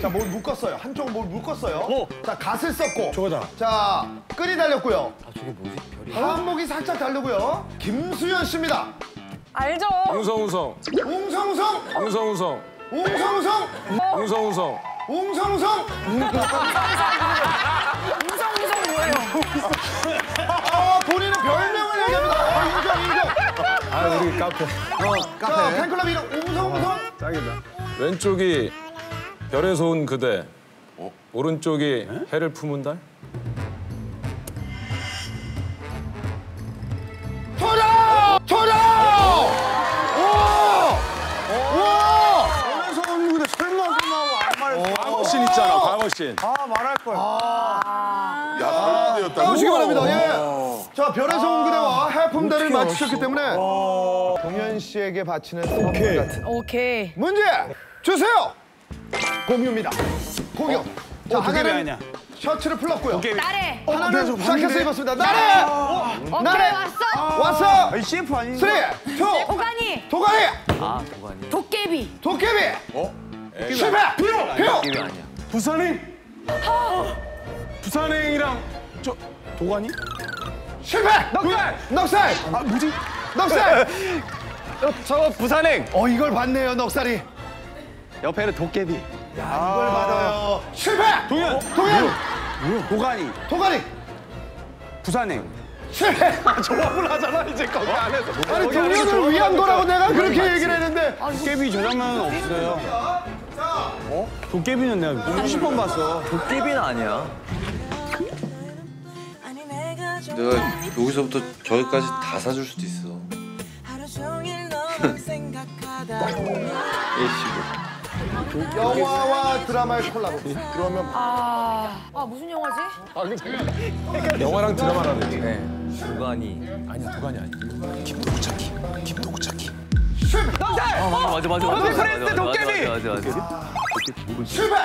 자, 뭘 묶었어요. 한쪽은 뭘 묶었어요. 어. 자, 갓을 썼고. 저거다. 자, 끈이 달렸고요. 아 저게 뭐지? 별이. 한목이 살짝 다르고요. 김수현 씨입니다. 알죠? 웅성웅성 웅성웅성, 웅성웅성 웅성웅성, 웅성웅성 웅성웅성. 무성무성 뭐예요? 아, 본인은 별명을 얘기합니다. 어, 인정, 인정. 아 우리 카페 자, 팬클럽 이름 웅성웅성. 짱이다 왼쪽이 별에서 온 그대 오른쪽이 해를 품은 달 토라! 토라! 오! 와! 그래서 근데 설마 설마 안말 광어신 있잖아 광어신 아 말할 걸. 야, 별대였다. 나오시기 바랍니다. 예. 자, 별에서 온 그대와 해품대를 맞추셨기 때문에 동현 씨에게 바치는 선물 같은 오케이. 문제 주세요. 공유입니다. 공유. 자, 도깨비 하나는 아니야. 셔츠를 풀렀고요. 나래. 하나는 자켓을 입었습니다. 나래! 오케이 나래! 왔어. 왔어! 아니 CF 아닌가? three, two, 도가니. 도가니! 아 도가니. 도깨비. 도깨비! 어? 실패! 피로! 피로! 이게 아니야. 부산행. 부산행이랑 저 도가니? 실패! 넉살! 넉살! 아 뭐지? 넉살! 저 부산행. 어, 이걸 받네요, 넉살이. 옆에는 도깨비. 이걸 받아요. 실패! 동현. 동현! 도가니. 도가니! 부산행. 실패! 조합을 하잖아 이제 거기 안에서. 아니, 동현을 위한 거라고 내가 그렇게 얘기를 했는데. 도깨비 저 장면은 없어요. 어? 도깨비는 내가 수십 번 봤어. 도깨비는 아니야. 내가 여기서부터 저기까지 다 사줄 수도 있어. 영화와 드라마의 콜라보. 그러면 아, 아 무슨 영화지? 영화랑 드라마라는 얘기 네. 도가니. 아니야 도가니 아니야 아 맞아 맞아 맞아. 맞아 그랬는데 도깨비! 맞아 맞아 맞아. 실패!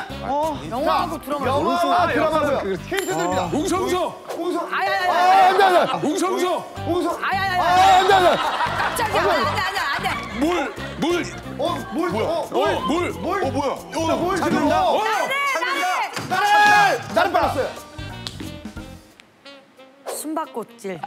영화하고 드라마. 영화와 드라마고요. 힌트 드립니다. 웅성웅성 웅성. 아, 아야야야. 안 돼, 안 돼. 웅성웅성 웅성. 아, 아야야야. 안 돼, 안 돼. 깜짝이야. 안 돼 안 돼 안 돼. 물 물 어, 뭘, 어, 뭘? 물! 뭘? 어, 뭐야? 어, 뭘 지금? 어! 어, 찾는다. 나를! 나를 빨랐어요. 숨바꼭질.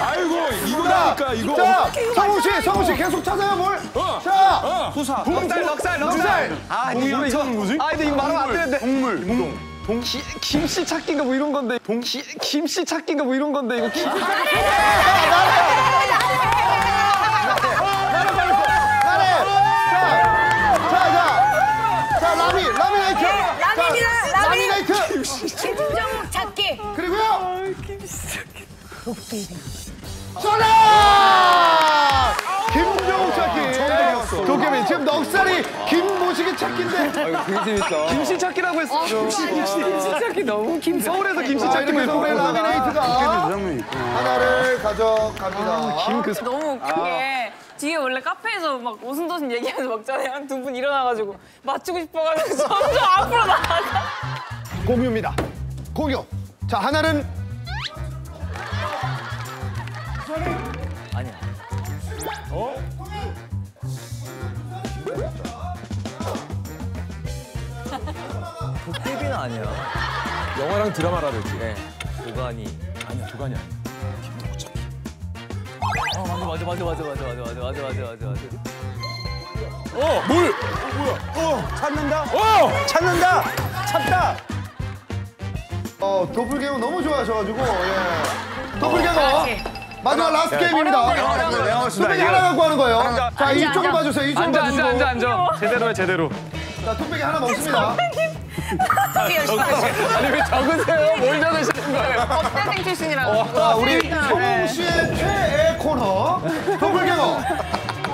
아이고 이거라니까 이거 자, 성우 씨, 성우 씨 계속 찾아요, 뭘? 어. 자, 어. 후사. 넉살 넉살 넉살. 아 근데 이거 이거 뭐지? 아 근데 이거 말하면 안 되는데. 동물. 동. 동. 기, 김씨 찾기가 뭐 이런 건데. 동. 기, 김씨 찾기가 뭐 이런 건데 이거. 김... 나를 빨랐 정답! 김종욱 찾기. 도깨비. 지금 넉살이 김모식이 찾기인데. 되게 재밌다. 김씨 찾기라고 했어. 김씨 김씨 찾기 너무 김. 서울에서 김씨 자, 찾기 이렇게 해서 우리 라미네이트가 있구나. 하나를 가져갑니다. 김그 너무 웃긴 게 뒤에 원래 카페에서 막 오순도순 얘기하면서 먹잖아요. 두 분 일어나가지고 맞추고 싶어가지고 점점 앞으로 나가. 공유입니다. 공유. 자, 하나는 아니야. 도깨비는 아니야. 영화랑 드라마라는 얘기 네. 도가니. 아니야 도가니 아니야 아 맞아 맞아 맞아 맞아 맞아 맞아 맞아 맞아 맞아 맞아. 어물 찾는다. 어! 찾는다. 찾다. 어, 도플갱어 너무 좋아하셔가지고 예. 도플갱어. 마지막 last 게임입니다. 내가 뚝배기 하나 갖고 하는 거예요. 자, 앉아, 이쪽을 앉아. 봐주세요. 이쪽을 봐주시고. 앉아. 제대로 해 제대로. 자, 뚝배기 하나 먹습니다. 아니 왜 적으세요? 뭘 적으시는 거예요? 법대생 출신이라고. 자, 우리 성웅 씨의 최애 코너 도플갱어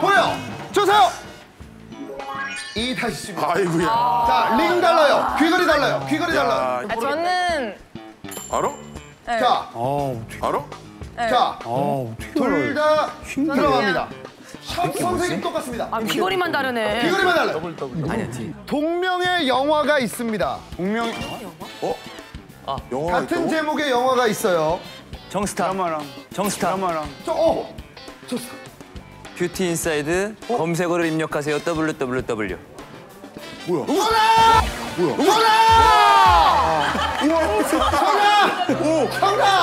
보여 주세요. 이 다시 씁니다. 아이고야. 자, 링 달라요. 귀걸이 달라요. 귀걸이 달라요. 야, 아, 저는 알아? 자, 어 알아? 자, 어 어떻게 둘다 들어갑니다. 샷 선생님 똑같습니다. 아 귀걸이만 다르네. 귀걸이만 달라요. 아니야 뒤. 동명의 영화가 있습니다. 동명 영화가 같은 있다고? 제목의 영화가 있어요. 정스타. 드라마랑 정스타. 드라마랑 저, 어, 좋습니다. 뷰티 인사이드 검색어를 입력하세요. www. 뭐야? 정답! 뭐야? 정답! 정답! 정답! 우와!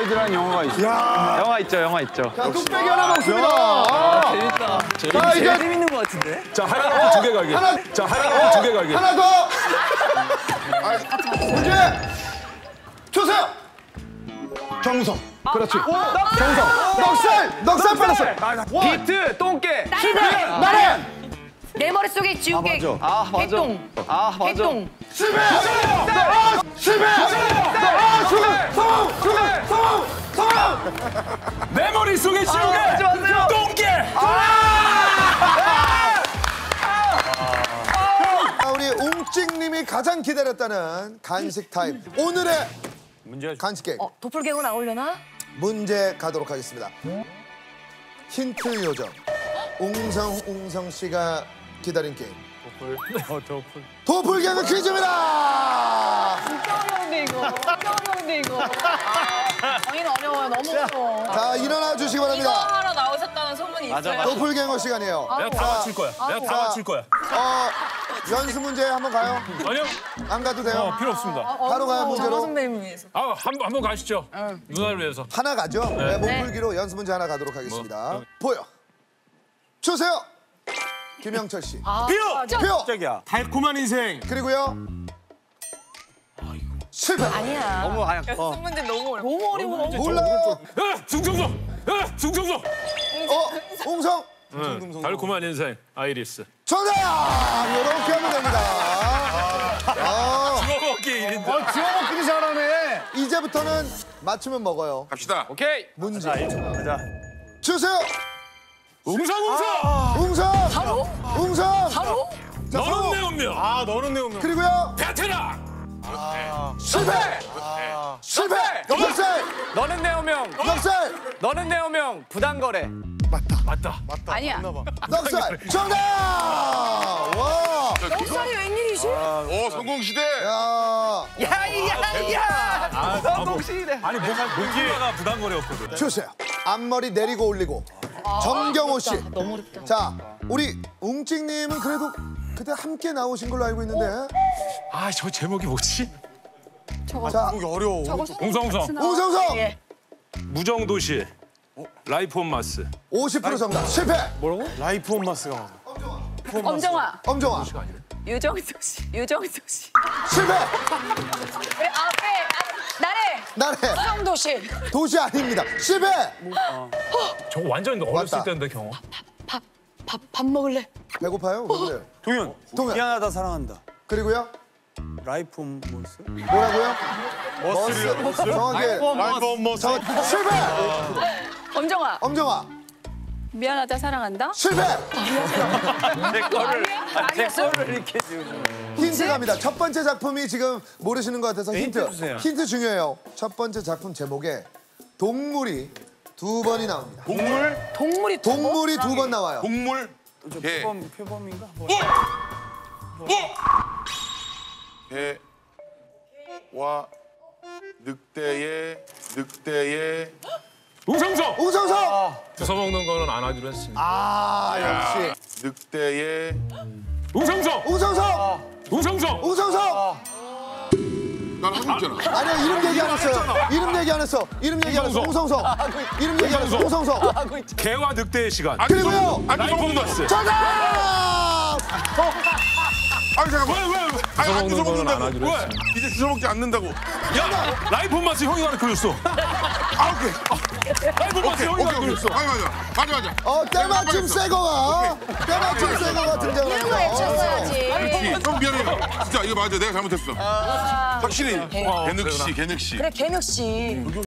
사이드라는 영화가 있어. 영화 있죠, 영화 있죠. 자, 뚝배기 하나 먹습니다. 재밌다. 자, 이제 재밌는 것 같은데? 자 하나 두개 가게. 하나. 자 하나 두개 가게. 하나 더. 문제 주세요. 정성. 그렇지. 정성. 넉살. 넉살 빨았어. 비트, 똥개. 나래 말해. 내 머릿속에 지우개 아, 맞아. 개똥 아, 맞아. 개똥 실패. 아, 실패. 아, 실패. 성공. 실패. 성공. 성공. 내 머릿속에 지우개. 하지 마세요. 똥개. 자, 우리 웅찍님이 가장 기다렸다는 간식 타임. 오늘의 간식 게임. 어 도플갱어 나오려나? 문제 가도록 하겠습니다. 힌트 요정. 웅성 웅성 씨가 기다린 게임. 도플. 도플갱어 퀴즈입니다. 어려운데 이거. 어려운데 이거. 아, 당연히 어려워요. 너무 어려워. 자 일어나 주시기 이거 바랍니다. 하러 나오셨다는 소문이 있어요. 도플갱어 시간이에요. 내가 다 맞출 거야. 내가 다 자, 맞출 거야. 어 연수 문제 한번 가요. 아니요. 안 가도 돼요. 어, 필요 없습니다. 바로 가요 정화 문제로. 선배님 위해서. 아, 한, 한번 가시죠. 누나를 위해서. 하나 가죠. 네, 몸풀기로 연수 문제 하나 가도록 하겠습니다. 뭐, 보여. 주세요. 김영철 씨. 비오 표. 짝이야. 달콤한 인생. 그리고요. 실패. 아니야 너무 하얗. 어. 문제 너무 어려워. 너무 어려워 몰라요. 아, 중성소. 아, 중성소. 어, 웅성. 응, 달콤한 인생. 아이리스. 정답! 이렇게 하면 됩니다. 아, 먹기 일인데. 지워먹기도 잘하네. 이제부터는 맞추면 먹어요. 갑시다. 오케이. 문제 가자. 주세요. 웅성 웅성. 웅성. 웅성. 자, 너는 성공. 내 운명. 아, 너는 내 운명. 그리고요. 베테랑. 실패. 실패. 넉살. 너는 내 운명. 넉살. 너는 내 운명. 부당거래. 맞다. 아니야. 넉살. 정답. 와. 넉살이 웬일이지? 오 성공 시대. 야. 야야야. 성공시대. 아니 뭔가 뭔가가 부담거리였거든. 주세요. 앞머리 내리고 올리고. 정경호 씨. 너무 어렵다 자, 우리 웅찍님은 그래도 그때 함께 나오신 걸로 알고 있는데. 아, 저 제목이 뭐지? 자, 웅성 웅성. 웅성성. 예. 무정도시. 라이프 온 마스. 50% 정답. 실패. 라이프 온 마스가. 엄정화. 엄정화. 유정수 씨. 유정수 씨. 실패. 우리 앞에 아, 나래. 나래. 성도시 도시 아닙니다. 실패. 저거 완전 어렸을. 때인데 경호. 밥 밥 밥 먹을래? 배고파요? 왜 그래요? 동현. 동현. 미안하다 사랑한다. 그리고요? 라이프 온 모스. 뭐라고요? 머스. 정확히. 라이프 온 모스. 정 실패. 엄정화. 엄정화. 미안하다 사랑한다. 실패. 제 거를. 제? 거를 이렇게 지금. 힌트 갑니다. 첫 번째 작품이 지금 모르시는 것 같아서 힌트. 힌트 주세요. 힌트 중요해요. 첫 번째 작품 제목에 동물이 두 번이 나옵니다. 동물, 동물이 두 번? 동물이 두 번 나와요. 동물, 개, 표범 표범인가? 뭐. 개 와 늑대의 늑대의 웅성성. 웅성성. 주워 먹는 거는 안 하기로 했습니다. 아 역시. 늑대의 웅성성. 웅성성. 웅성성. 웅성성. 난 하고 있잖아. 아니요 이름 얘기 안 했어요. 이름 얘기 안 했어. 이름 얘기 안 했어. 웅성성. 이름 얘기 안 했어. 웅성성. 개와 늑대의 시간. 그리고요. 온 먹는다. 정답. 아니 잠깐만. 왜, 왜, 왜? 아니 안 주워 먹는다고. 하기로 왜? 이제 주워 먹지 않는다고. 야, 라이프 온 마스 형이 가르쳐줬어. 아 오케이. 라이프 온 마스 형이 오케이 오케이. 가르쳐줬어. 맞아 맞아. 맞아 맞아. 어 때마침 새 거가 때마침 새 거가 등장을 이런 거. 외쳤어야지 형 미안해. 진짜 이거 맞아. 내가 잘못했어. 확실히 개늑 씨, 개늑 씨. 그래 개혁 씨